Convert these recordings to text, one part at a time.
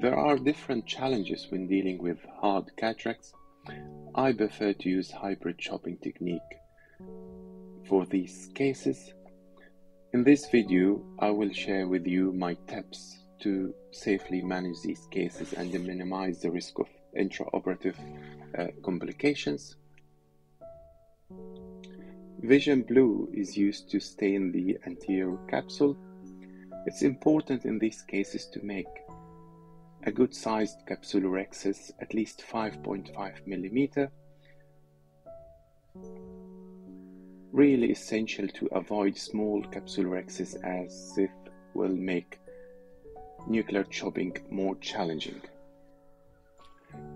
There are different challenges when dealing with hard cataracts. I prefer to use hybrid chopping technique for these cases. In this video, I will share with you my tips to safely manage these cases and minimize the risk of intraoperative uh, complications. VisionBlue is used to stain the anterior capsule. It's important in these cases to make a good sized capsulorhexis, at least 5.5 millimeter. Really essential to avoid small capsulorhexis as it will make nuclear chopping more challenging.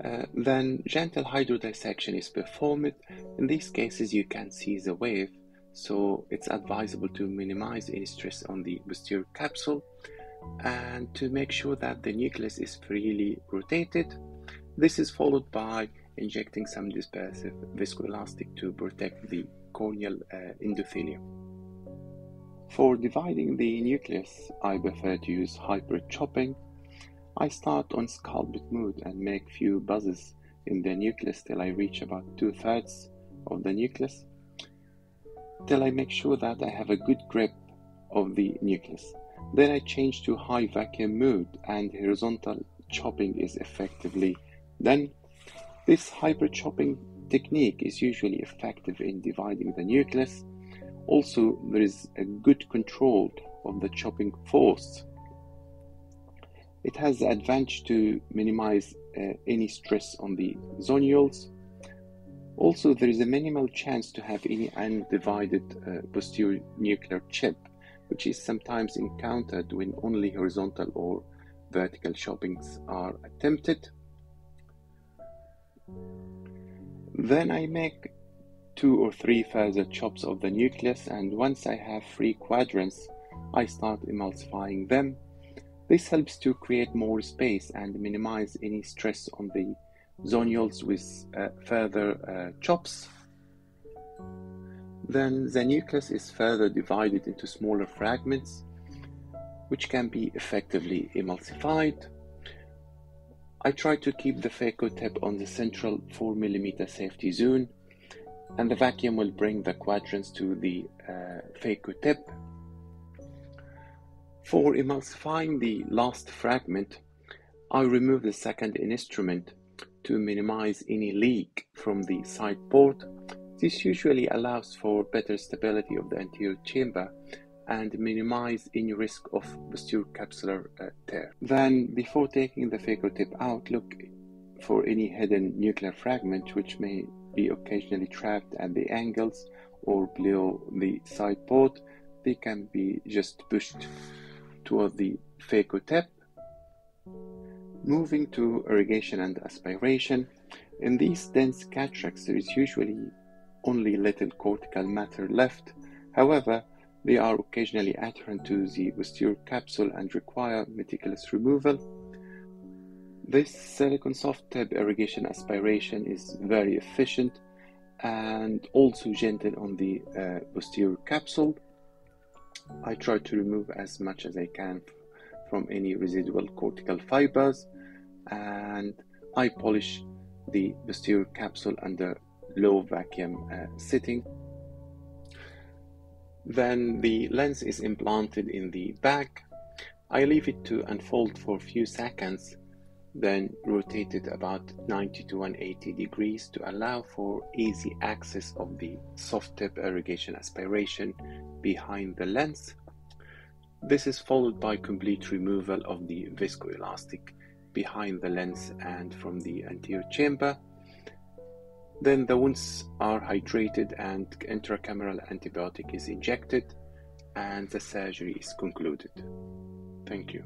Uh, then gentle hydrodissection is performed. In these cases, you can see the wave, so it's advisable to minimize any stress on the posterior capsule and to make sure that the nucleus is freely rotated. This is followed by injecting some dispersive viscoelastic to protect the corneal uh, endothelium. For dividing the nucleus, I prefer to use hybrid chopping. I start on sculpt mode and make few buzzes in the nucleus till I reach about two thirds of the nucleus, till I make sure that I have a good grip of the nucleus. Then I change to high vacuum mode and horizontal chopping is effectively done. This hybrid chopping technique is usually effective in dividing the nucleus. Also, there is a good control of the chopping force. It has the advantage to minimize uh, any stress on the zonules. Also, there is a minimal chance to have any undivided uh, posterior nuclear chip which is sometimes encountered when only horizontal or vertical choppings are attempted. Then I make two or three further chops of the nucleus, and once I have three quadrants, I start emulsifying them. This helps to create more space and minimize any stress on the zonules with uh, further uh, chops. Then the nucleus is further divided into smaller fragments, which can be effectively emulsified. I try to keep the phaco tip on the central 4mm safety zone, and the vacuum will bring the quadrants to the uh, phaco tip. For emulsifying the last fragment, I remove the second instrument to minimize any leak from the side port this usually allows for better stability of the anterior chamber and minimize any risk of posterior capsular uh, tear. Then, before taking the tip out, look for any hidden nuclear fragment which may be occasionally trapped at the angles or below the side port. They can be just pushed toward the phaco tip. Moving to irrigation and aspiration. In these dense cataracts, there is usually only little cortical matter left. However, they are occasionally adherent to the posterior capsule and require meticulous removal. This silicone soft tip irrigation aspiration is very efficient and also gentle on the uh, posterior capsule. I try to remove as much as I can from any residual cortical fibers and I polish the posterior capsule under low vacuum uh, setting. Then the lens is implanted in the bag. I leave it to unfold for a few seconds, then rotate it about 90 to 180 degrees to allow for easy access of the soft tip irrigation aspiration behind the lens. This is followed by complete removal of the viscoelastic behind the lens and from the anterior chamber. Then the wounds are hydrated and intracameral antibiotic is injected and the surgery is concluded. Thank you.